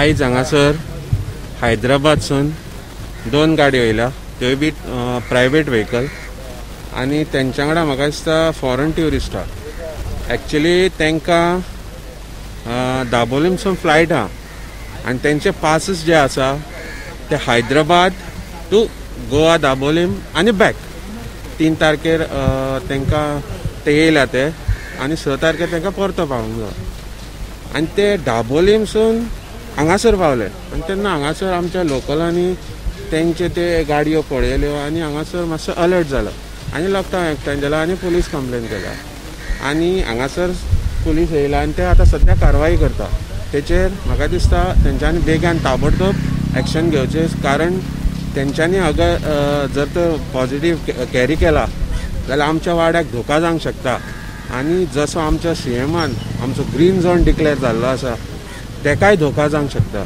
आयज हांगासर हैदराबादसून दोन गाडयो येयल्या त्यो बी प्रायवेट व्हेकल आनी तेंच्या वांगडा म्हाका दिसता फॉरेन ट्युरिस्ट आहा एक्चुली तांकां दाबोलीमसून फ्लायट आहा आनी तेंचे पासीस जे आसा ते हैदराबाद टू गोवा दाबोलीम आनी बॅक तीन तारखेर तांकां ते येयल्या ते. आनी स तारखेर तांकां परतो पावूंक जाय आनी ते दाबोलीमसून हांगासर पावले आनी तेन्ना हांगासर आमच्या लोकलांनी तेंचे ते गाडयो पळयल्यो आनी हांगासर मातसो अलर्ट जालो आनी लॉकडावन एकठांय केला आनी पुलीस कंप्लेन केला. आनी हांगासर पुलीस येयला आनी ते आतां सद्या कारवाय करता तेचेर म्हाका दिसता तेंच्यांनी बेगीन ताबडतोब एक्शन घेवचें कारण तेंच्यांनी अगर जर तर पॉझिटिव्ह कॅरी केला जाल्यार आमच्या वाड्याक धोका जावंक शकता. आनी जसो आमच्या सी एमान आमचो ग्रीन झोन डिक्लेअर जाल्लो आसा तेकाय धोका जावंक शकता?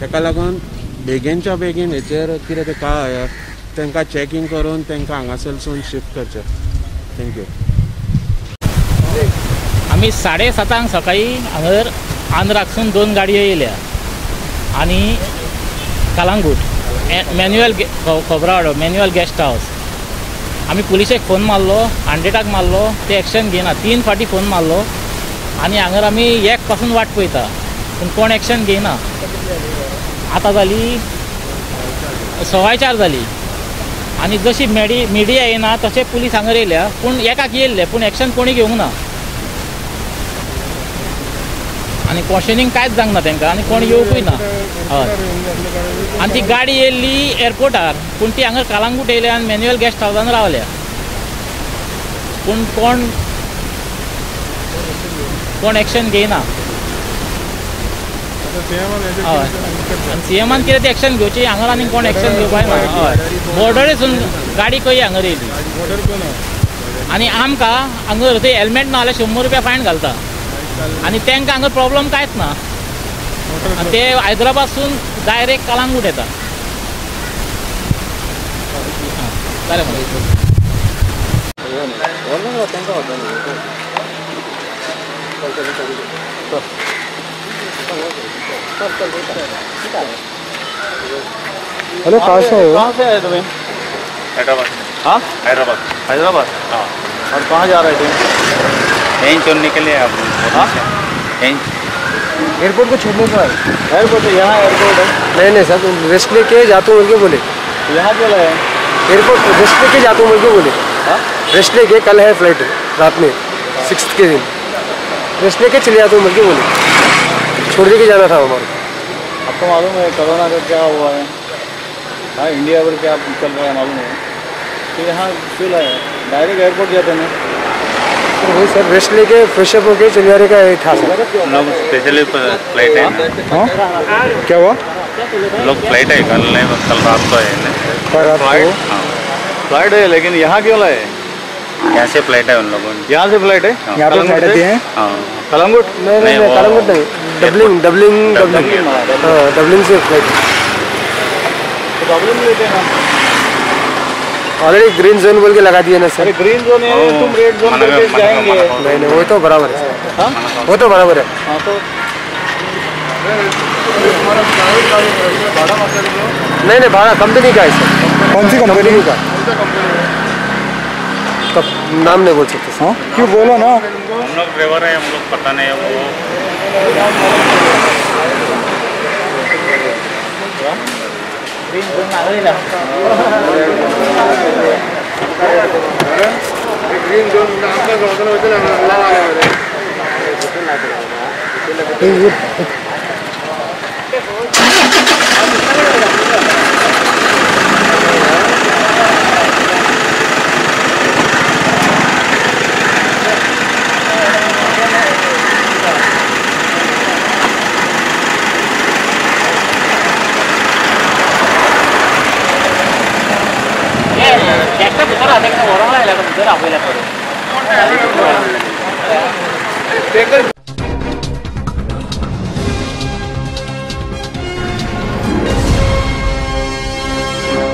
तेका लागून बेगीनच्या बेगीन हेचेर कितें ते का तांकां चॅकींग करून तांकां हांगासरसून शिफ्ट करचें. थँक्यू आमी साडे सातांक सकाळी हांगर आंध्राकसून दोन गाडयो येयल्या. आनी Calangute Manuel Khobrawaddo Manuel guest house आमी पुलिशेक फोन मारलो हंड्रेडाक मारलो ते एक्शन घेयना तीन फाटी फोन मारलो. आनी हांगर आमी एक पासून वाट पळयता. पूण कोण एक्शन घेयना आतां जाली सवाय चार जाली आनी जशी मेडी मिडिया येयना तशें पुलीस हांगर येयल्या पूण एकाक येयल्ले पूण एक्शन कोणी घेवंक ना. आनी क्वेशनिंग कांयच जावंक ना तांकां आनी कोण येवंकूय ना. हय. आनी ती गाडी येयल्ली एअरपोर्टार पूण ती हांगा कालांगूट येयल्या आनी मॅन्युअल गेस्ट हावसान रावल्या. पूण कोण कोण एक्शन घेयना हय. सी एमान कितें ती एक्शन घेवची हांगा आनी कोण एक्शन घेवपाय ना हय. बॉर्डरीसून गाडी खंय हांगर येयली आनी आमकां हांगर ते हेल्मेट ना जाल्यार शंबर रुपया फायन घालता. आनी तांकां हांगा प्रॉब्लम कांयच ना? आनी ते हैदराबादसून डायरेक्ट कलांगूट येता बरें मरे हेलो कहाँ से हो? कहाँ से आए तुम्हें? हैदराबाद। हाँ? हैदराबाद। हैदराबाद? हाँ। और कहाँ जा रहे थे? यहीं चुनने के लिए आप हाँ? यहीं। एयरपोर्ट को छोड़ने का एयरपोर्ट है यहाँ एयरपोर्ट है। नहीं नहीं सर रेस्ट लेके जाते हूँ बोल बोले। यहाँ क्यों लाए एयरपोर्ट रेस्ट लेके जाते हूँ बोल बोले। हाँ? रेस्ट लेके कल है फ़्लाइट रात में सिक्स के दिन। रेस्ट लेके चले जाते हूँ बोल के बोले। छोड़ दे के जाना था हमारे आपको मालूम है कोरोना का क्या हुआ है। हाँ इंडिया पर क्या चल रहा है मालूम है। तो यहाँ क्यों लाए डायरेक्ट एयरपोर्ट जाते हैं तो वही सर रेस्ट लेके फ्रेशअप होके चले जाने का था सर। लोग स्पेशली फ़्लाइट है। हाँ? क्या हुआ? लोग फ़्लाइट है कल नहीं कल रात को है। रात को? हाँ। फ़्लाइट है लेकिन यहाँ क्यों लाए? यहाँ से फ़्लाइट है उन लोगों की यहाँ से फ़्लाइट है? हाँ। यहाँ पे फ़्लाइट से? हैं? हाँ। नहीं कलंगुट नहीं नहीं, कलंगुट नहीं। डबलिंग डबलिंग डबलिंग। डबलिंग। हाँ डबलिंग से फ़्लाइट तो लेते हैं ना। ऑलरेडी ग्रीन जोन बोल के लगा दिए ना सर। अरे ग्रीन जोन है तुम रेड जोन कर- जाएँगे। नहीं नहीं वो तो बराबर है। हाँ? वो तो बराबर है। हाँ तो नहीं नहीं भाड़ा कंपनी का है सर। कौन सी कंपनी का। कब नाम नहीं बोल सकते हाँ? क्यों बोलो ना? हम लोग ड्राइवर है हम लोग पता नहीं है वो। ग्रीन जोन അദ്ദേഹത്തിന് ഉറങ്ങാനില്ല ഇതുവരെ അവൈലബിൾ